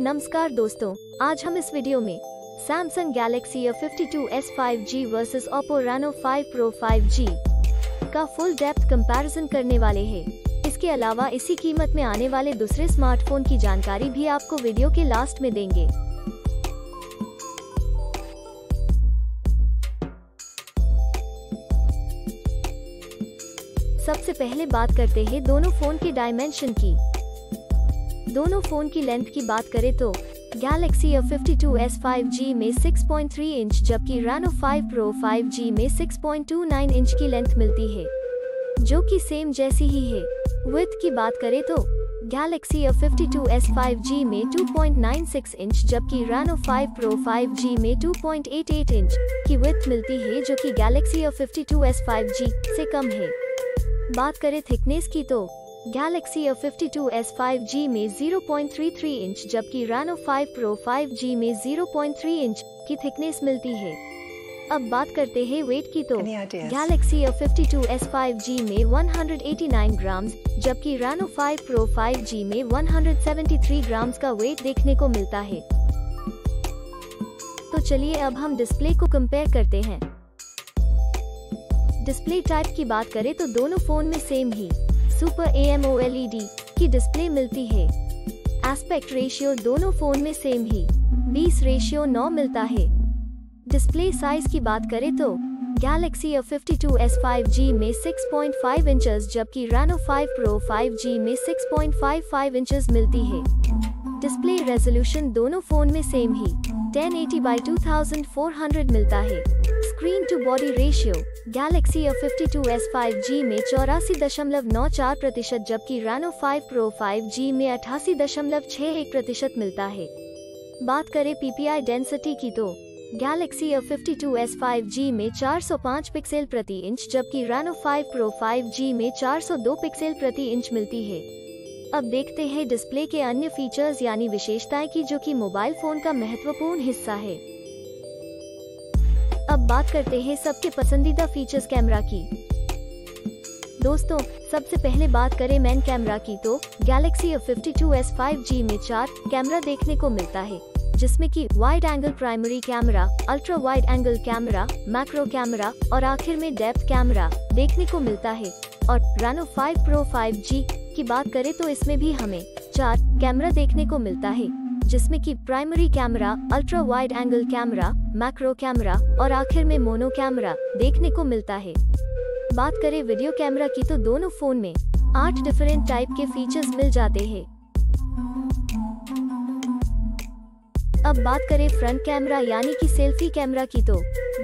नमस्कार दोस्तों, आज हम इस वीडियो में Samsung Galaxy A52s 5G versus Oppo Reno 5 Pro 5G का फुल डेप्थ कंपैरिजन करने वाले हैं। इसके अलावा इसी कीमत में आने वाले दूसरे स्मार्टफ़ोन की जानकारी भी आपको वीडियो के लास्ट में देंगे सबसे पहले बात करते हैं दोनों फ़ोन के डायमेंशन की दोनों फ़ोन की लेंथ की बात करें तो Galaxy A52s 5G में 6.3 इंच, जबकि Reno 5 Pro 5G में 6.29 इंच की लेंथ मिलती है, जो कि सेम जैसी ही है। विथ की बात करें तो Galaxy A52s 5G में 2.96 इंच, जबकि Reno 5 Pro 5G में 2.88 इंच की विथ मिलती है, जो कि गैलेक्सी A52s 5G से कम है। बात करें थिकनेस की तो Galaxy A52s 5G में 0.33 इंच जबकि Reno 5 Pro 5G में 0.3 इंच की थिकनेस मिलती है। अब बात करते हैं वेट की तो? Galaxy A52s 5G में 189 ग्राम जबकि Reno 5 Pro 5G में 173 ग्राम का वेट देखने को मिलता है। तो चलिए अब हम डिस्प्ले को कंपेयर करते हैं। डिस्प्ले टाइप की बात करें तो दोनों फ़ोन में सेम ही। सुपर ए AMOLED की डिस्प्ले मिलती है। एस्पेक्ट रेशियो दोनों फ़ोन में सेम ही। 20 रेशियो 9 मिलता है। डिस्प्ले साइज़ की बात करें तो Galaxy A52s 5G में 6.5 इंचेस जबकि Reno 5 Pro 5G में सिक्स 6.55 इंचेस मिलती है। डिस्प्ले रेजोल्यूशन दोनों फ़ोन में सेम ही। 1080 by 2400 मिलता है। Screen to body ratio Galaxy A52s 5G में चौरासी दशमलव नौ चार प्रतिशत जबकि Reno 5 Pro 5G में अठासी दशमलव छह एक प्रतिशत मिलता है। बात करें PPI डेंसिटी की तो Galaxy A52s 5G में 405 पिक्सल प्रति इंच जबकि Reno 5 Pro 5G में 402 पिक्सल प्रति इंच मिलती है। अब देखते हैं डिस्प्ले के अन्य फीचर्स यानी विशेषताएँ की जो कि मोबाइल फ़ोन का महत्वपूर्ण हिस्सा है। बात करते हैं सबके पसंदीदा फीचर्स कैमरा की। दोस्तों, सबसे पहले बात करें मैन कैमरा की तो Galaxy A52s 5G में चार कैमरा देखने को मिलता है, जिसमें कि wide angle primary camera ultra wide angle camera macro camera और आखिर में डेप्थ कैमरा देखने को मिलता है। और Reno 5 Pro 5G की बात करें तो इसमें भी हमें चार कैमरा देखने को मिलता है। जिसमें कि primary camera ultra wide angle camera macro camera और आखिर में मोनो कैमरा देखने को मिलता है। बात करें वीडियो कैमरा की तो दोनों फ़ोन में आठ डिफरेंट टाइप के फीचर्स मिल जाते हैं। अब बात करें फ्रंट कैमरा यानी कि सेल्फी कैमरा की तो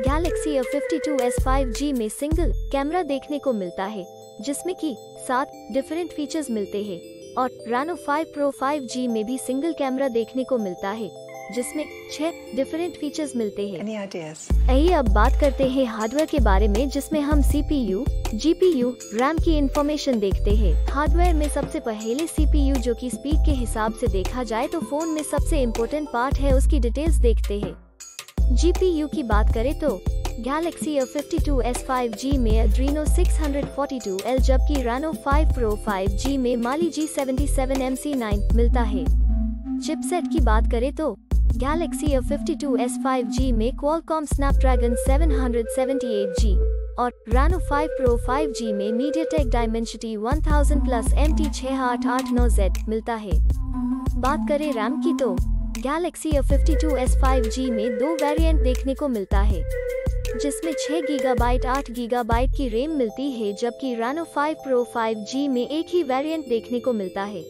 Galaxy A52s 5G में सिंगल कैमरा देखने को मिलता है, जिसमें कि सात डिफरेंट फीचर्स मिलते हैं। और Reno 5 Pro 5G में भी सिंगल कैमरा देखने को मिलता है जिसमें छह डिफरेंट फीचर्स मिलते हैं। आइए अब बात करते हैं हार्डवेयर के बारे में जिसमें हम CPU, GPU, रैम की इंफॉर्मेशन देखते हैं। हार्डवेयर में सबसे पहले CPU जो कि स्पीड के हिसाब से देखा जाए तो फ़ोन में सबसे इम्पोर्टेंट पार्ट है उसकी डिटेल्स देखते हैं। GPU की बात करें तो Galaxy A52s 5G में Adreno 642L जबकि Reno 5 Pro 5G में Mali G77 MC9 मिलता है चिपसेट की बात करें तो Galaxy A52s 5G में Qualcomm Snapdragon 778G और Reno 5 Pro 5G में MediaTek Dimensity 1000 Plus MT6889Z मिलता है बात करें रैम की तो Galaxy A52s 5G में दो वेरिएंट देखने को मिलता है जिसमें 6 गीगाबाइट 8 गीगाबाइट की रैम मिलती है, जबकि Reno 5 Pro 5G में एक ही वेरिएंट देखने को मिलता है,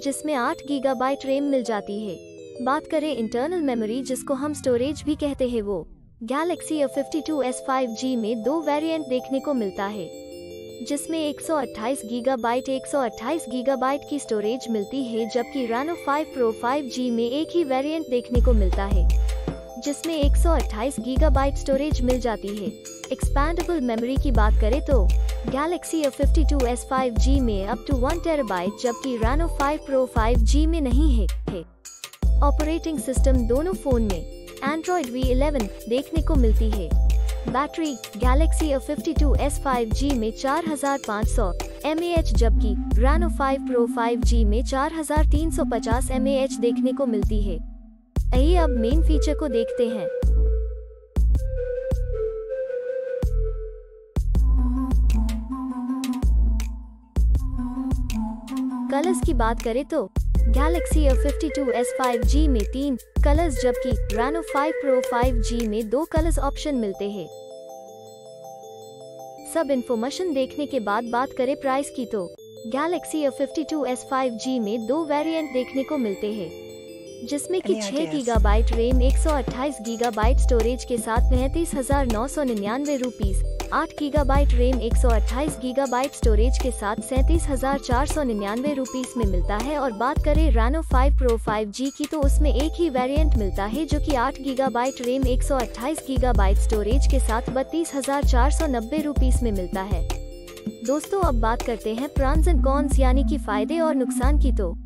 जिसमें 8 गीगाबाइट रैम मिल जाती है। बात करें इंटरनल मेमोरी जिसको हम स्टोरेज भी कहते हैं, वो Galaxy A52s 5G में दो वेरिएंट देखने को मिलता है, जिसमें 128 गीगाबाइट 128 गीगाबाइट की स्टोरेज मिलती है, जबकि Reno 5 Pro 5G में एक ही वेरिएंट देखने को मिलता है। जिसमें 128 गीगाबाइट स्टोरेज मिल जाती है। एक्सपैंडेबल मेमोरी की बात करें तो Galaxy A52s 5G में अप टू 1 टेराबाइट जबकि Reno 5 Pro 5G में नहीं है। ऑपरेटिंग सिस्टम दोनों फ़ोन में, Android V11 देखने को मिलती है। बैटरी गैलेक्सी A52s 5G में 4500 mAh जबकि Reno 5 Pro 5G में 4350 mAh देखने को मिलती है। आइए अब मेन फीचर को देखते हैं। कलर्स की बात करें तो गैलेक्सी A52s 5G में तीन कलर्स जबकि Reno 5 Pro 5G में दो कलर्स ऑप्शन मिलते हैं। सब इन्फॉर्मेशन देखने के बाद बात करें प्राइस की तो गैलेक्सी A52s 5G में दो वेरिएंट देखने को मिलते हैं। जिसमें कि 6 गीगाबाइट रैम 128 गीगाबाइट स्टोरेज के साथ पैंतीस हज़ार नौ सौ निन्यानवे रूपीज आठ गीगाबाइट रैम 128 गीगाबाइट स्टोरेज के साथ सैंतीस हज़ार चार सौ निन्यानवे रूपीज में मिलता है और बात करें Reno 5 Pro 5G की तो उसमें एक ही वेरिएंट मिलता है जो कि 8 गीगाबाइट रैम 128 गीगाबाइट स्टोरेज के साथ बत्तीस हज़ार चार सौ नब्बे रूपीज में मिलता है। दोस्तों अब बात करते हैं प्रॉन्स एंड कॉन्स यानी कि फ़ायदे और नुकसान की तो।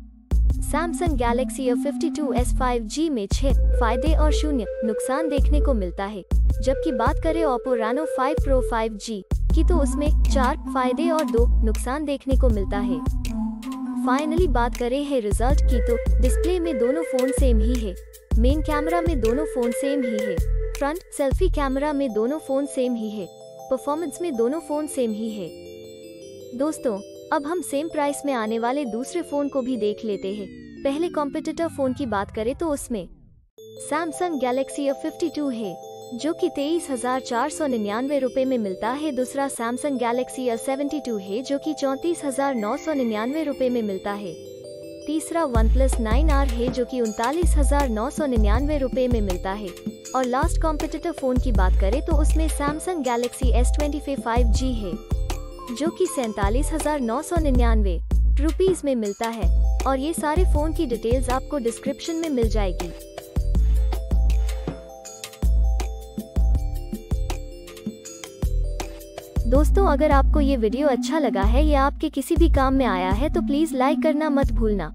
सैमसंग गैलेक्सी A52s 5G में छह फ़ायदे और शून्य नुकसान देखने को मिलता है। जबकि बात करें Oppo Reno 5 Pro 5G की तो उसमें चार फ़ायदे और दो नुकसान देखने को मिलता है। फाइनली बात करें है रिज़ल्ट की तो डिस्प्ले में दोनों फ़ोन सेम ही है। मेन कैमरा में दोनों फ़ोन सेम ही है। फ्रंट सेल्फी कैमरा में दोनों फ़ोन सेम ही है। परफॉर्मेंस में दोनों फ़ोन सेम ही है। दोस्तों अब हम सेम प्राइस में आने वाले दूसरे फ़ोन को भी देख लेते हैं। पहले कॉम्पिटिटर फ़ोन की बात करें तो उसमें सैमसंग गैलेक्सी A52 है, जो कि तेईस हज़ार चार सौ निन्यानवे रूपए में मिलता है। दूसरा सैमसंग गैलेक्सी A72 है, जो कि चौंतीस हज़ार नौ सौ निन्यानवे रूपए में मिलता है। तीसरा वन प्लस नाइन आर है, जो कि उनतालीस हज़ार नौ सौ निन्यानवे रूपए में मिलता है। और लास्ट कॉम्पिटिटर फ़ोन की बात करें तो उसमें Samsung Galaxy S twenty five G है। जो कि सैतालीस हज़ार नौ सौ निन्यानवे रुपीज़ में मिलता है और ये सारे फ़ोन की डिटेल्स आपको डिस्क्रिप्शन में मिल जाएगी। दोस्तों, अगर आपको ये वीडियो अच्छा लगा है या आपके किसी भी काम में आया है तो प्लीज़ लाइक करना मत भूलना।